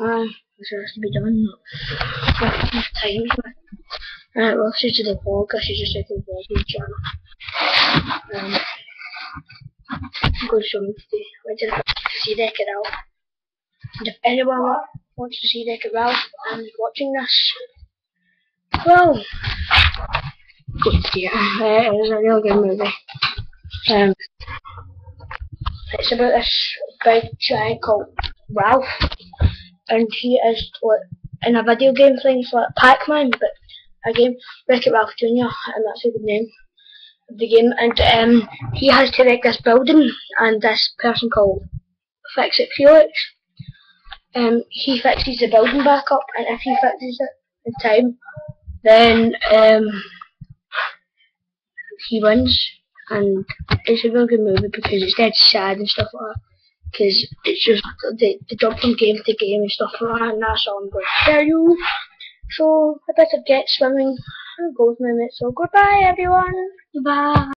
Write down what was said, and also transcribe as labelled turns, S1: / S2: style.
S1: Uh, this has to be done. With enough time. Right, well, this is the vlog. This is just like the vlogging channel. Um, I'm going to show you today. Went to the see Wreck-It Ralph. And if anyone wants to see Wreck-It Ralph and is watching this, well, go to see it. Uh, it's a real good movie. Um, it's about this big giant called Ralph, and he is what in a video game it's like Pac-Man, but a game Wreck-It Ralph Jr. and that's a good name of the game. And um, he has to wreck this building, and this person called Fix It Felix, um, he fixes the building back up, and if he fixes it in time, then um, he wins. And it's a real good movie because it's dead sad and stuff like that. Because it's just they, they jump from game to game and stuff and that's all I'm going to tell you. So I better get swimming and go with my mates. So goodbye everyone. Goodbye.